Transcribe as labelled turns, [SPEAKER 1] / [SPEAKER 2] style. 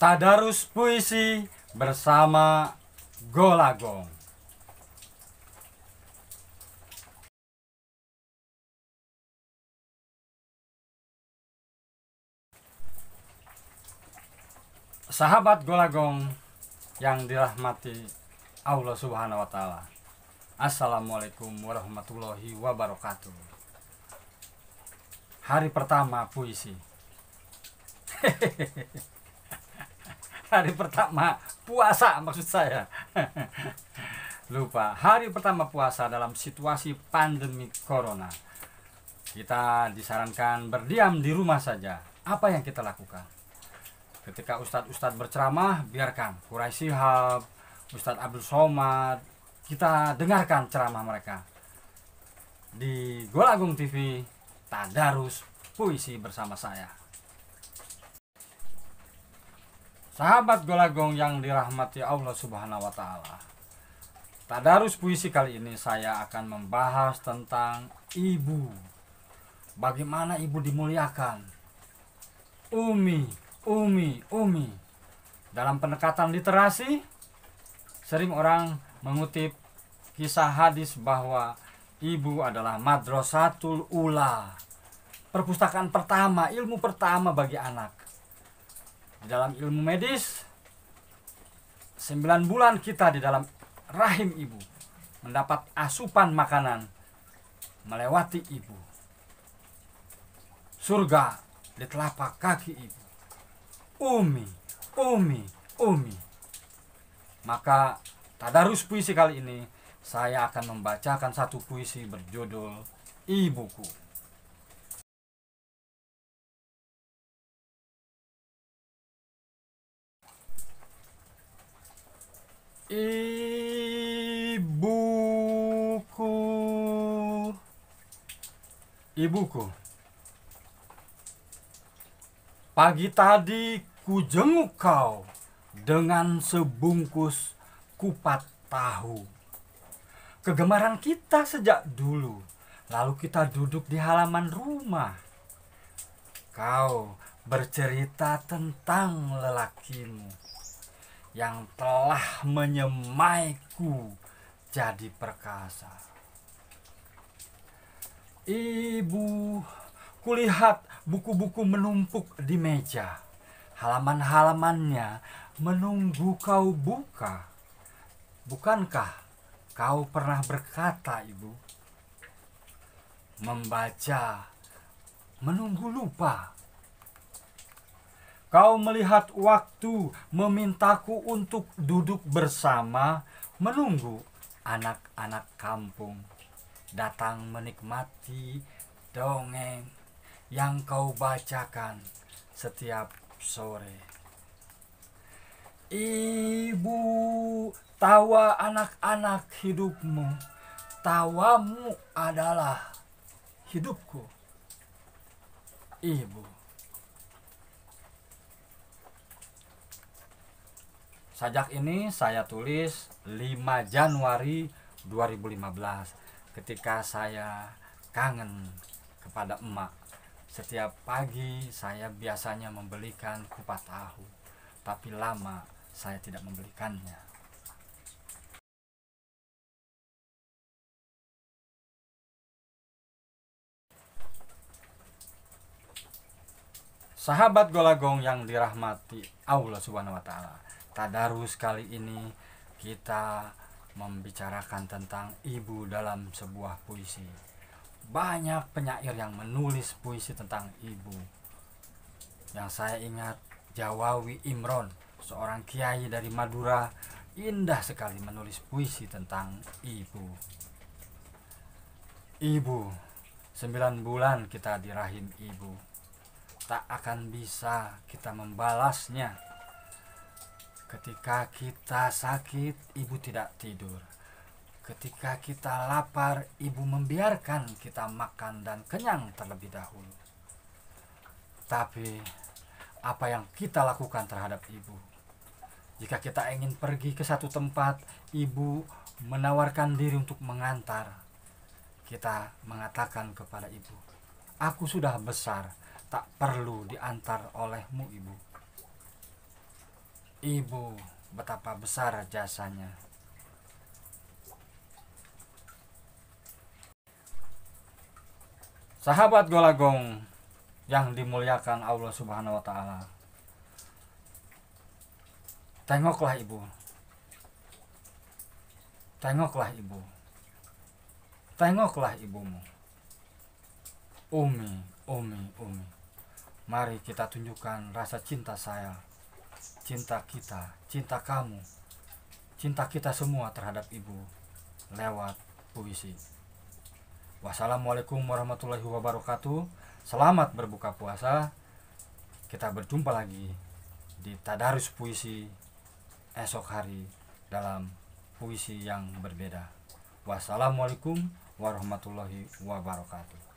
[SPEAKER 1] Tadarus Puisi bersama Golagong. Sahabat Golagong yang dirahmati Allah Subhanahu wa taala. Assalamualaikum warahmatullahi wabarakatuh. Hari pertama puisi. hari pertama puasa maksud saya. Lupa, hari pertama puasa dalam situasi pandemi corona. Kita disarankan berdiam di rumah saja. Apa yang kita lakukan? Ketika ustadz-ustadz berceramah, biarkan Kurai Sihab, Ustadz Abdul Somad, kita dengarkan ceramah mereka. Di Golagung TV, Tadarus Puisi bersama saya. Sahabat Golagong yang dirahmati Allah Subhanahu wa taala. Tadarus puisi kali ini saya akan membahas tentang ibu. Bagaimana ibu dimuliakan? Umi, umi, umi. Dalam pendekatan literasi, sering orang mengutip kisah hadis bahwa ibu adalah madrasatul ula. Perpustakaan pertama, ilmu pertama bagi anak. Dalam ilmu medis, 9 bulan kita di dalam rahim ibu mendapat asupan makanan melewati ibu. Surga di telapak kaki ibu. Umi, umi, umi. Maka tadarus puisi kali ini saya akan membacakan satu puisi berjudul Ibuku. Ibuku Ibuku Pagi tadi ku jenguk kau dengan sebungkus kupat tahu. Kegemaran kita sejak dulu, lalu kita duduk di halaman rumah. Kau bercerita tentang lelakimu yang telah menyemaiku jadi perkasa. Ibu, kulihat buku-buku menumpuk di meja. Halaman-halamannya menunggu kau buka. Bukankah kau pernah berkata, Ibu? Membaca, menunggu lupa. Kau melihat waktu memintaku untuk duduk bersama menunggu anak-anak kampung datang menikmati dongeng yang kau bacakan setiap sore. Ibu, tawa anak-anak hidupmu, tawamu adalah hidupku. Ibu. Sajak ini saya tulis 5 Januari 2015 ketika saya kangen kepada emak. Setiap pagi saya biasanya membelikan kupat tahu, tapi lama saya tidak membelikannya. Sahabat Golagong yang dirahmati Allah Subhanahu wa taala. Tadarus kali ini kita membicarakan tentang ibu dalam sebuah puisi. Banyak penyair yang menulis puisi tentang ibu. Yang saya ingat Jawawi Imron, seorang kiai dari Madura, indah sekali menulis puisi tentang ibu. Ibu, sembilan bulan kita di rahim ibu. Tak akan bisa kita membalasnya Ketika kita sakit, ibu tidak tidur. Ketika kita lapar, ibu membiarkan kita makan dan kenyang terlebih dahulu. Tapi, apa yang kita lakukan terhadap ibu? Jika kita ingin pergi ke satu tempat, ibu menawarkan diri untuk mengantar. Kita mengatakan kepada ibu, "Aku sudah besar, tak perlu diantar olehmu, ibu." Ibu betapa besar jasanya. Sahabat golagong yang dimuliakan Allah subhanahu wa ta'ala tengoklah ibu. Tengoklah ibu. Tengoklah ibumu. Umi, Umi, Umi. Mari kita tunjukkan rasa cinta saya cinta kita, cinta kamu cinta kita semua terhadap ibu lewat puisi wassalamualaikum warahmatullahi wabarakatuh selamat berbuka puasa kita berjumpa lagi di Tadarus Puisi esok hari dalam puisi yang berbeda. Wassalamualaikum warahmatullahi wabarakatuh.